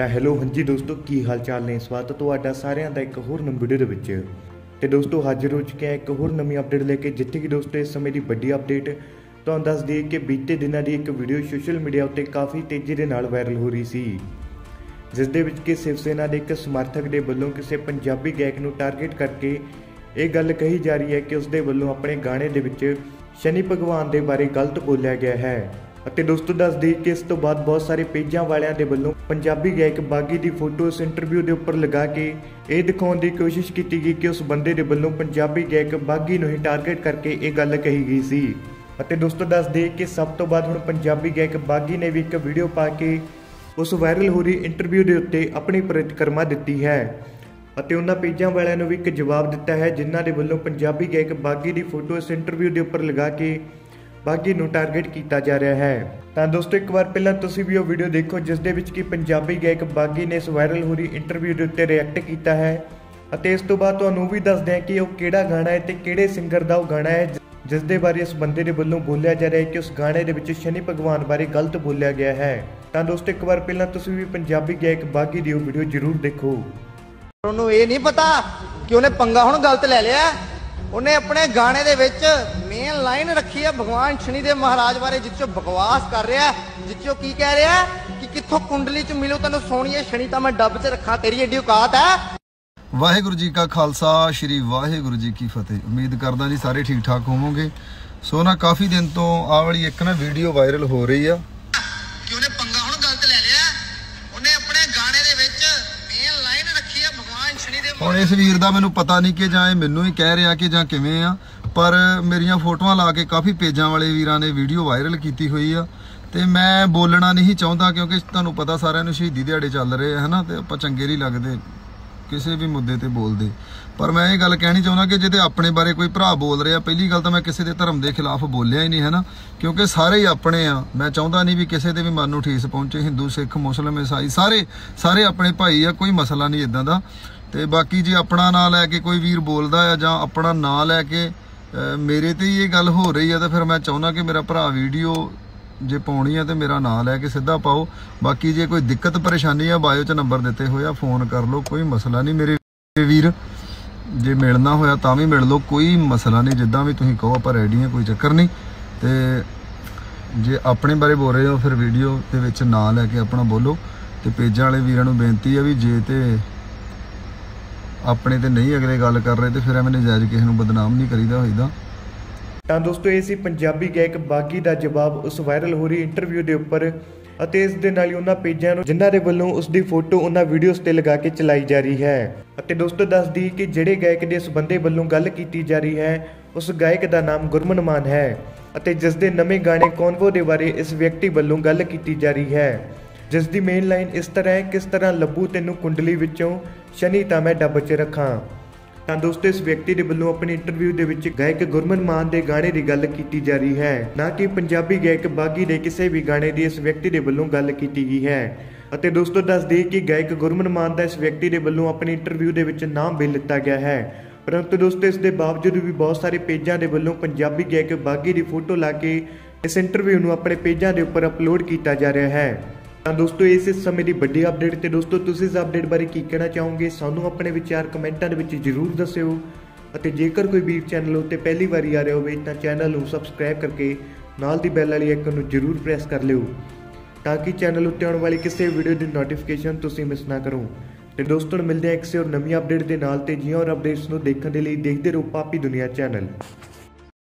ਤਾਂ ਹੈਲੋ ਹਾਂਜੀ ਦੋਸਤੋ, ਕੀ ਹਾਲ ਚਾਲ ਨੇ? ਸਵਾਗਤ ਤੁਹਾਡਾ ਸਾਰਿਆਂ ਦਾ ਇੱਕ ਹੋਰ ਨਵੀਂ ਵੀਡੀਓ ਦੇ ਵਿੱਚ। ਤੇ ਦੋਸਤੋ ਹਾਜ਼ਰ ਹੋ ਚੁੱਕਿਆ ਇੱਕ ਹੋਰ ਨਵੀਂ ਅਪਡੇਟ ਲੈ ਕੇ, ਜਿੱਥੇ ਕਿ ਦੋਸਤੋ, ਇਸ ਸਮੇਂ ਦੀ ਵੱਡੀ ਅਪਡੇਟ ਤੁਹਾਨੂੰ ਦੱਸ ਦਈਏ ਕਿ ਬੀਤੇ ਦਿਨਾਂ ਦੀ ਇੱਕ ਵੀਡੀਓ ਸੋਸ਼ਲ ਮੀਡੀਆ ਉੱਤੇ ਕਾਫੀ ਤੇਜ਼ੀ ਦੇ ਨਾਲ ਵਾਇਰਲ ਹੋ ਰਹੀ ਸੀ। ਜਿਸ ਦੇ ਵਿੱਚ ਕਿ ਸ਼ਿਵ ਸੈਨਾ ਦੇ ਇੱਕ ਸਮਰਥਕ ਦੇ ਵੱਲੋਂ ਕਿਸੇ ਪੰਜਾਬੀ ਗਾਇਕ ਨੂੰ ਟਾਰਗੇਟ ਕਰਕੇ ਇਹ ਗੱਲ ਕਹੀ ਜਾ ਰਹੀ ਹੈ ਕਿ ਉਸ ਦੇ ਵੱਲੋਂ ਆਪਣੇ ਗਾਣੇ ਦੇ ਵਿੱਚ ਸ਼ਨੀ ਭਗਵਾਨ ਦੇ ਬਾਰੇ ਗਲਤ ਬੋਲਿਆ ਗਿਆ ਹੈ। ਅਤੇ ਦੋਸਤੋ, ਦੱਸ ਦਈਏ ਕਿ ਇਸ ਤੋਂ ਬਾਅਦ ਬਹੁਤ ਸਾਰੇ ਪੇਜਾਂ ਵਾਲਿਆਂ ਦੇ ਵੱਲੋਂ ਪੰਜਾਬੀ ਗਾਇਕ ਬਾਗੀ ਦੀ ਫੋਟੋ ਇਸ ਇੰਟਰਵਿਊ ਦੇ ਉੱਪਰ ਲਗਾ ਕੇ ਇਹ ਦਿਖਾਉਣ ਦੀ ਕੋਸ਼ਿਸ਼ ਕੀਤੀ ਗਈ ਕਿ ਉਸ ਬੰਦੇ ਦੇ ਵੱਲੋਂ ਪੰਜਾਬੀ ਗਾਇਕ ਬਾਗੀ ਨੂੰ ਹੀ ਟਾਰਗੇਟ ਕਰਕੇ ਇਹ ਗੱਲ ਕਹੀ ਗਈ ਸੀ। ਅਤੇ ਦੋਸਤੋ, ਦੱਸ ਦਈਏ ਕਿ ਸਭ ਤੋਂ ਬਾਅਦ ਹੁਣ ਪੰਜਾਬੀ ਗਾਇਕ ਬਾਗੀ ਨੇ ਵੀ ਇੱਕ ਵੀਡੀਓ ਪਾ ਕੇ ਉਸ ਵਾਇਰਲ ਹੋ ਰਹੀ ਇੰਟਰਵਿਊ ਦੇ ਉੱਤੇ ਆਪਣੀ ਪ੍ਰਤੀਕਰਮਾ ਦਿੱਤੀ ਹੈ। ਅਤੇ ਉਹਨਾਂ ਪੇਜਾਂ ਵਾਲਿਆਂ ਨੂੰ ਵੀ ਇੱਕ ਜਵਾਬ ਦਿੱਤਾ ਹੈ, ਜਿਨ੍ਹਾਂ ਦੇ ਵੱਲੋਂ ਪੰਜਾਬੀ ਗਾਇਕ ਬਾਗੀ ਦੀ ਫੋਟੋ ਇਸ ਇੰਟਰਵਿਊ ਦੇ ਉੱਪਰ ਲਗਾ ਕੇ ਬਾਗੀ ਨੂੰ ਟਾਰਗੇਟ ਕੀਤਾ ਜਾ ਰਿਹਾ ਹੈ। ਤਾਂ ਦੋਸਤੋ, ਇੱਕ ਵਾਰ ਪਹਿਲਾਂ ਤੁਸੀਂ ਵੀ ਉਹ ਵੀਡੀਓ ਦੇਖੋ ਜਿਸ ਦੇ ਵਿੱਚ ਕਿ ਪੰਜਾਬੀ ਗਾਇਕ ਬਾਗੀ ਨੇ ਇਸ ਵਾਇਰਲ ਹੋ ਰਹੀ ਇੰਟਰਵਿਊ ਦੇ ਉੱਤੇ ਰਿਐਕਟ ਕੀਤਾ ਹੈ। ਅਤੇ ਇਸ ਤੋਂ ਬਾਅਦ ਤੁਹਾਨੂੰ ਵੀ ਦੱਸਦੇ ਹਾਂ ਕਿ ਉਹ ਕਿਹੜਾ ਗਾਣਾ ਹੈ ਤੇ ਕਿਹੜੇ ਸਿੰਗਰ ਦਾ ਉਹ ਗਾਣਾ ਹੈ ਜਿਸ ਦੇ ਬਾਰੇ ਇਸ ਬੰਦੇ ਦੇ ਵੱਲੋਂ ਬੋਲਿਆ ਜਾ ਰਿਹਾ ਹੈ ਕਿ ਉਸ ਗਾਣੇ ਦੇ ਵਿੱਚ ਸ਼ਨੀ ਭਗਵਾਨ ਬਾਰੇ ਗਲਤ ਬੋਲਿਆ ਗਿਆ ਹੈ। ਤਾਂ ਦੋਸਤੋ, ਇੱਕ ਵਾਰ ਪਹਿਲਾਂ ਤੁਸੀਂ ਵੀ ਪੰਜਾਬੀ ਗਾਇਕ ਬਾਗੀ ਦੀ ਉਹ ਵੀਡੀਓ ਜ਼ਰੂਰ ਦੇਖੋ। ਉਹਨੂੰ ਇਹ ਨਹੀਂ ਪਤਾ ਕਿ ਉਹਨੇ ਪੰਗਾ ਹੁਣ ਗਲਤ ਲੈ ਲਿਆ। ਉਹਨੇ ਆਪਣੇ ਗਾਣੇ ਦੇ ਵਿੱਚ ਲਾਈਨ ਰੱਖੀ ਹੈ ਭਗਵਾਨ ਸ਼ਨੀ ਦੇ ਮਹਾਰਾਜ ਬਾਰੇ ਜਿੱਚੋ ਬਕਵਾਸ ਕਰ ਰਿਹਾ ਜਿੱਚੋ ਕੀ ਕਹਿ ਰਿਹਾ ਕਿ ਕਿੱਥੋਂ ਕੁੰਡਲੀ ਚ ਮਿਲੂ ਤੈਨੂੰ ਸੋਹਣੀਏ ਸ਼ਨੀ ਤਾਂ ਮੈਂ ਡੱਬ 'ਚ ਰੱਖਾਂ ਤੇਰੀ ਏਡੀ ਔਕਾਤ ਹੈ। ਵਾਹਿਗੁਰੂ ਜੀ ਕਾ ਖਾਲਸਾ ਸ੍ਰੀ ਵਾਹਿਗੁਰੂ ਜੀ ਕੀ ਫਤਿਹ। ਉਮੀਦ ਕਰਦਾ ਜੀ ਸਾਰੇ ਠੀਕ ਠਾਕ ਹੋਵੋਗੇ। ਸੋ ਨਾ ਕਾਫੀ ਦਿਨ ਤੋਂ ਆਹ ਵਾਲੀ ਇੱਕ ਨਾ ਵੀਡੀਓ ਵਾਇਰਲ ਹੋ ਰਹੀ ਆ। ਕਿ ਉਹਨੇ ਪੰਗਾ ਹੁਣ ਗਲਤ ਲੈ ਲਿਆ। ਉਹਨੇ ਆਪਣੇ ਗਾਣੇ ਦੇ ਵਿੱਚ ਮੇਨ ਲਾਈਨ ਰੱਖੀ ਹੈ ਭਗਵਾਨ ਸ਼ਨੀ ਦੇ ਹੁਣ ਇਸ ਵੀਰ ਦਾ ਮੈਨੂੰ ਪਤਾ ਨਹੀਂ ਕਿ ਜਾਂ ਇਹ ਮੈਨੂੰ ਹੀ ਕਹਿ ਰਿਹਾ ਕਿ ਜਾਂ ਕਿਵੇਂ ਆ। ਪਰ ਮੇਰੀਆਂ ਫੋਟੋਆਂ ਲਾ ਕੇ ਕਾਫੀ ਪੇਜਾਂ ਵਾਲੇ ਵੀਰਾਂ ਨੇ ਵੀਡੀਓ ਵਾਇਰਲ ਕੀਤੀ ਹੋਈ ਆ ਤੇ ਮੈਂ ਬੋਲਣਾ ਨਹੀਂ ਚਾਹੁੰਦਾ ਕਿਉਂਕਿ ਤੁਹਾਨੂੰ ਪਤਾ ਸਾਰਿਆਂ ਨੂੰ ਸ਼ਹੀਦੀ ਦਿਹਾੜੇ ਚੱਲ ਰਹੇ ਆ, ਹਨਾ? ਤੇ ਆਪਾਂ ਚੰਗੇ ਨਹੀਂ ਲੱਗਦੇ, ਕਿਸੇ ਵੀ ਮੁੱਦੇ ਤੇ ਬੋਲਦੇ। ਪਰ ਮੈਂ ਇਹ ਗੱਲ ਕਹਿਣੀ ਚਾਹੁੰਦਾ ਕਿ ਜਿਹਦੇ ਆਪਣੇ ਬਾਰੇ ਕੋਈ ਭਰਾ ਬੋਲ ਰਿਹਾ, ਪਹਿਲੀ ਗੱਲ ਤਾਂ ਮੈਂ ਕਿਸੇ ਦੇ ਧਰਮ ਦੇ ਖਿਲਾਫ ਬੋਲਿਆ ਹੀ ਨਹੀਂ ਹੈ ਨਾ ਕਿਉਂਕਿ ਸਾਰੇ ਹੀ ਆਪਣੇ ਆ। ਮੈਂ ਚਾਹੁੰਦਾ ਨਹੀਂ ਵੀ ਕਿਸੇ ਦੇ ਵੀ ਮਨ ਨੂੰ ਠੇਸ ਪਹੁੰਚੇ, ਹਿੰਦੂ, ਸਿੱਖ, ਮੁਸਲਮ, ਈਸਾਈ, ਸਾਰੇ ਸਾਰੇ ਆਪਣੇ ਭਾਈ ਆ, ਕੋਈ ਮਸਲਾ ਨਹੀਂ ਇਦਾਂ ਦਾ। ਤੇ ਬਾਕੀ ਜੇ ਆਪਣਾ ਨਾਂ ਲੈ ਕੇ ਕੋਈ ਵੀਰ ਬੋਲਦਾ ਆ ਜਾਂ ਆਪਣਾ ਨਾਂ ਲੈ ਕੇ ਮੇਰੇ ਤੇ ਇਹ ਗੱਲ ਹੋ ਰਹੀ ਆ, ਤਾਂ ਫਿਰ ਮੈਂ ਚਾਹੁੰਦਾ ਕਿ ਮੇਰਾ ਭਰਾ ਵੀਡੀਓ ਜੇ ਪਾਉਣੀ ਆ ਤੇ ਮੇਰਾ ਨਾਂ ਲੈ ਕੇ ਸਿੱਧਾ ਪਾਓ। ਬਾਕੀ ਜੇ ਕੋਈ ਦਿੱਕਤ ਪਰੇਸ਼ਾਨੀ ਆ, ਬਾਇਓ 'ਚ ਨੰਬਰ ਦਿੱਤੇ ਹੋਏ ਆ, ਫੋਨ ਕਰ ਲਓ, ਕੋਈ ਮਸਲਾ ਨਹੀਂ। ਮੇਰੇ ਵੀਰ, ਜੇ ਮਿਲਣਾ ਹੋਇਆ ਤਾਂ ਵੀ ਮਿਲ ਲਓ, ਕੋਈ ਮਸਲਾ ਨਹੀਂ। ਜਿੱਦਾਂ ਵੀ ਤੁਸੀਂ ਕਹੋ, ਆਪਾਂ ਰੈਡੀ ਆ, ਕੋਈ ਚੱਕਰ ਨਹੀਂ। ਤੇ ਜੇ ਆਪਣੇ ਬਾਰੇ ਬੋਲ ਰਹੇ ਹੋ, ਫਿਰ ਵੀਡੀਓ ਦੇ ਵਿੱਚ ਨਾਂ ਲੈ ਕੇ ਆਪਣਾ ਬੋਲੋ। ਤੇ ਪੇਜਾਂ ਵਾਲੇ ਵੀਰਾਂ ਨੂੰ ਬੇਨਤੀ ਆ ਵੀ ਜੇ ਤੇ ਆਪਣੇ ਤੇ ਨਹੀਂ ਅਗਲੇ ਗੱਲ ਕਰ ਰਹੇ ਤੇ ਫਿਰ ਐਵੇਂ ਨਜਾਇਜ਼ ਕਿਸੇ ਨੂੰ ਬਦਨਾਮ ਨਹੀਂ ਕਰੀਦਾ ਹੋਈਦਾ। ਤਾਂ ਦੋਸਤੋ, ਇਹ ਸੀ ਪੰਜਾਬੀ ਗਾਇਕ ਬਾਗੀ ਦਾ ਜਵਾਬ। ਉਸ ਵਾਇਰਲ ਹੋ ਰਹੀ ਇੰਟਰਵਿਊ ਦੇ ਉੱਪਰ ਅਤੇ ਇਸ ਦੇ ਨਾਲ ਹੀ ਉਹਨਾਂ ਪੇਜਾਂ ਨੂੰ ਜਿਨ੍ਹਾਂ ਦੇ ਵੱਲੋਂ ਉਸ ਦੀ ਫੋਟੋ ਉਹਨਾਂ ਵੀਡੀਓਜ਼ ਤੇ ਲਗਾ ਕੇ ਚਲਾਈ ਜਾ ਰਹੀ ਹੈ। ਅਤੇ ਦੋਸਤੋ ਦੱਸਦੀ ਕਿ ਜਿਹੜੇ ਗਾਇਕ ਦੇ ਇਸ ਬੰਦੇ ਵੱਲੋਂ ਗੱਲ ਕੀਤੀ ਜਾ ਰਹੀ ਹੈ, ਉਸ ਗਾਇਕ ਦਾ ਨਾਮ ਗੁਰਮਨ ਮਾਨ ਹੈ ਅਤੇ ਜਿਸ ਦੇ ਨਵੇਂ ਗਾਣੇ ਕੌਨਵੋ ਦੇ ਬਾਰੇ ਇਸ ਵਿਅਕਤੀ ਵੱਲੋਂ ਗੱਲ ਕੀਤੀ ਜਾ ਰਹੀ ਹੈ। ਜਿਸ ਦੀ ਮੇਨ ਲਾਈਨ ਇਸ ਤਰ੍ਹਾਂ ਹੈ, ਕਿਸ ਤਰ੍ਹਾਂ ਲੱਭੂ ਤੈਨੂੰ ਕੁੰਡਲੀ ਵਿੱਚੋਂ ਸ਼ਨੀ ਤਾਂ ਮੈਂ ਡੱਬ 'ਚ ਰੱਖਾਂ। ਤਾਂ ਦੋਸਤੋ ਇਸ ਵਿਅਕਤੀ ਦੇ ਵੱਲੋਂ ਆਪਣੀ ਇੰਟਰਵਿਊ ਦੇ ਵਿੱਚ ਗਾਇਕ ਗੁਰਮਨ ਮਾਨ ਦੇ ਗਾਣੇ ਦੀ ਗੱਲ ਕੀਤੀ ਜਾ ਰਹੀ ਹੈ। ਨਾ ਕਿ ਪੰਜਾਬੀ ਗਾਇਕ ਬਾਗੀ ਦੇ ਕਿਸੇ ਵੀ ਗਾਣੇ ਦੀ ਇਸ ਵਿਅਕਤੀ ਦੇ ਵੱਲੋਂ ਗੱਲ ਕੀਤੀ ਗਈ ਹੈ। ਅਤੇ ਦੋਸਤੋ ਦੱਸ ਦਈਏ ਕਿ ਗਾਇਕ ਗੁਰਮਨ ਮਾਨ ਦਾ ਇਸ ਵਿਅਕਤੀ ਦੇ ਵੱਲੋਂ ਆਪਣੀ ਇੰਟਰਵਿਊ ਦੇ ਵਿੱਚ ਨਾਮ ਵੀ ਲਿੱਤਾ ਗਿਆ ਹੈ। ਪਰੰਤੂ ਦੋਸਤੋ, ਇਸ ਦੇ ਬਾਵਜੂਦ ਵੀ ਬਹੁਤ ਸਾਰੇ ਪੇਜਾਂ ਦੇ ਵੱਲੋਂ ਪੰਜਾਬੀ ਗਾਇਕ ਬਾਗੀ ਦੀ ਫੋਟੋ ਲਾ ਕੇ ਇਸ ਇੰਟਰਵਿਊ ਨੂੰ ਆਪਣੇ ਪੇਜਾਂ ਦੇ ਉੱਪਰ ਅਪਲੋਡ ਕੀਤਾ ਜਾ ਰਿਹਾ ਹੈ। ਤਾਂ ਦੋਸਤੋ, ਇਸ ਇਸ ਸਮੇਂ ਦੀ ਵੱਡੀ ਅਪਡੇਟ ਤੇ ਦੋਸਤੋ, ਤੁਸੀਂ ਇਸ ਅਪਡੇਟ ਬਾਰੇ ਕੀ ਕਹਿਣਾ ਚਾਹੋਗੇ? ਸਾਨੂੰ ਆਪਣੇ ਵਿਚਾਰ ਕਮੈਂਟਾਂ ਦੇ ਵਿੱਚ ਜ਼ਰੂਰ ਦੱਸਿਓ। ਅਤੇ ਜੇਕਰ ਕੋਈ ਵੀਰ ਚੈਨਲ ਉੱਤੇ ਪਹਿਲੀ ਵਾਰੀ ਆ ਰਿਹਾ ਹੋਵੇ, ਤਾਂ ਚੈਨਲ ਨੂੰ ਸਬਸਕ੍ਰਾਈਬ ਕਰਕੇ ਨਾਲ ਦੀ ਬੈਲ ਵਾਲੀ ਆਈਕਨ ਨੂੰ ਜ਼ਰੂਰ ਪ੍ਰੈਸ ਕਰ ਲਿਓ। ਤਾਂ ਕਿ ਚੈਨਲ ਉੱਤੇ ਆਉਣ ਵਾਲੀ ਕਿਸੇ ਵੀਡੀਓ ਦੀ ਨੋਟੀਫਿਕੇਸ਼ਨ ਤੁਸੀਂ ਮਿਸ ਨਾ ਕਰੋ। ਤੇ ਦੋਸਤੋ ਮਿਲਦੇ ਹਾਂ ਕਿਸੇ ਹੋਰ ਨਵੀਂ ਅਪਡੇਟ ਦੇ ਨਾਲ ਤੇ ਜਿਉਂ ਹੋਰ ਅਪਡੇਟਸ ਨੂੰ ਦੇਖਣ ਦੇ ਲਈ ਦੇਖਦੇ ਰਹੋ ਪਾਪੀ ਦੁਨੀਆ ਚੈਨਲ।